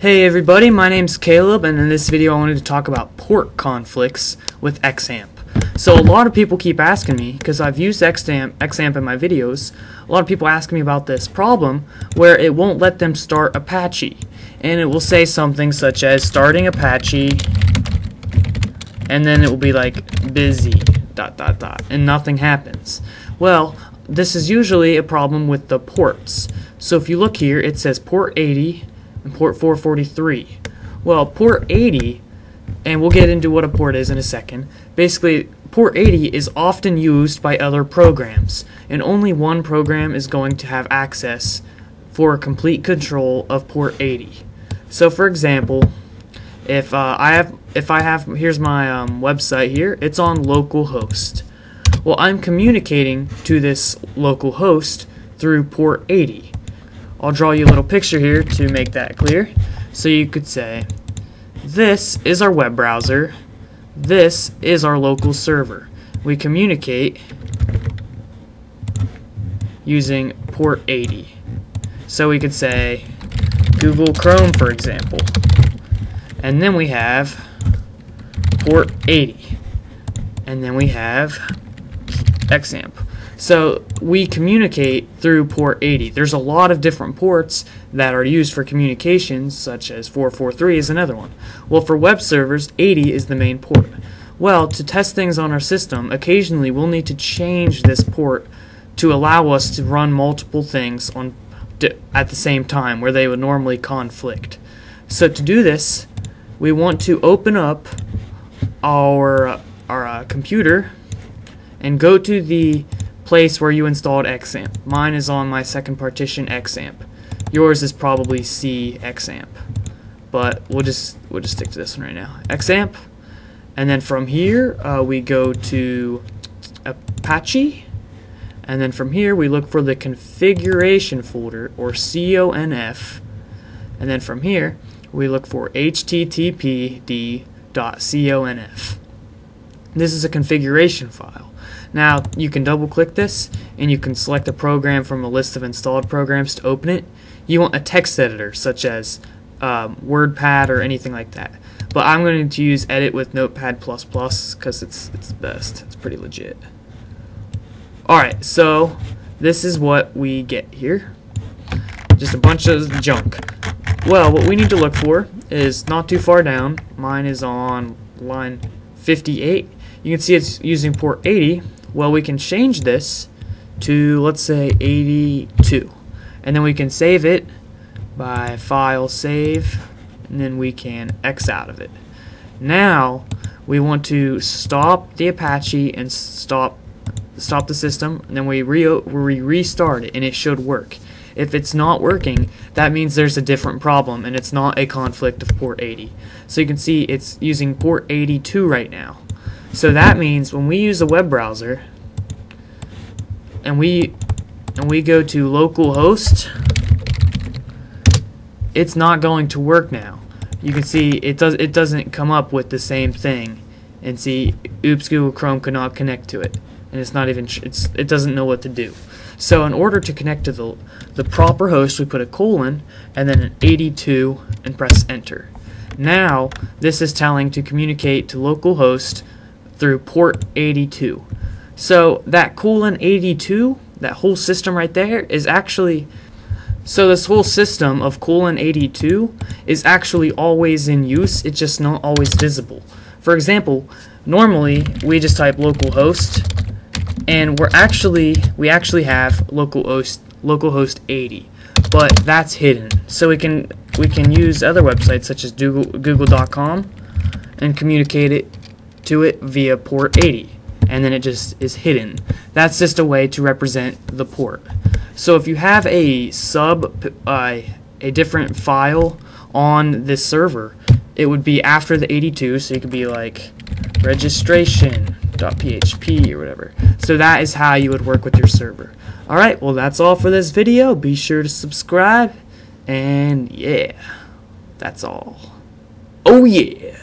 Hey everybody, my name's Caleb and in this video I wanted to talk about port conflicts with XAMPP. So a lot of people keep asking me, because I've used XAMPP, XAMPP in my videos, a lot of people ask me about this problem where it won't let them start Apache. And it will say something such as starting Apache and then it will be like busy dot dot dot and nothing happens. Well, this is usually a problem with the ports. So if you look here, it says port 80 and port 443. Well, port 80, and we'll get into what a port is in a second. Basically, port 80 is often used by other programs, and only one program is going to have access for complete control of port 80. So, for example, if uh, I have, if I have, here's my um, website here. It's on localhost. Well, I'm communicating to this local host through port 80. I'll draw you a little picture here to make that clear. So you could say, this is our web browser, this is our local server. We communicate using port 80. So we could say Google Chrome, for example. And then we have port 80. And then we have XAMPP. So we communicate through port 80. There's a lot of different ports that are used for communications, such as 443 is another one. Well, for web servers, 80 is the main port. Well, to test things on our system, occasionally we'll need to change this port to allow us to run multiple things on at the same time where they would normally conflict. So to do this, we want to open up our our uh, computer and go to the place where you installed XAMPP. Mine is on my second partition XAMPP. Yours is probably C XAMPP. But we'll just we'll just stick to this one right now. XAMPP. And then from here uh, we go to Apache. And then from here we look for the configuration folder or CONF. And then from here we look for httpd.conf. This is a configuration file. Now, you can double click this and you can select a program from a list of installed programs to open it. You want a text editor such as um, WordPad or anything like that. But I'm going to use Edit with Notepad++ because it's, it's the best. It's pretty legit. Alright, so this is what we get here. Just a bunch of junk. Well, what we need to look for is not too far down. Mine is on line 58. You can see it's using port 80, well, we can change this to, let's say, 82. And then we can save it by file save, and then we can X out of it. Now, we want to stop the Apache and stop stop the system, and then we, re we restart it, and it should work. If it's not working, that means there's a different problem, and it's not a conflict of port 80. So you can see it's using port 82 right now. So that means when we use a web browser and we and we go to localhost, it's not going to work now. You can see it does it doesn't come up with the same thing. And see, oops, Google Chrome cannot connect to it, and it's not even it's it doesn't know what to do. So in order to connect to the the proper host, we put a colon and then an 82 and press enter. Now this is telling to communicate to localhost through port 82. So that colon 82, that whole system right there, is actually so this whole system of colon 82 is actually always in use, it's just not always visible. For example, normally we just type localhost and we're actually we actually have localhost localhost 80, but that's hidden. So we can we can use other websites such as Google, google.com and communicate it to it via port 80 and then it just is hidden. That's just a way to represent the port. So if you have a sub, uh, a different file on this server, it would be after the 82, so it could be like registration.php or whatever. So that is how you would work with your server. Alright, well that's all for this video. Be sure to subscribe, and yeah, that's all. Oh yeah!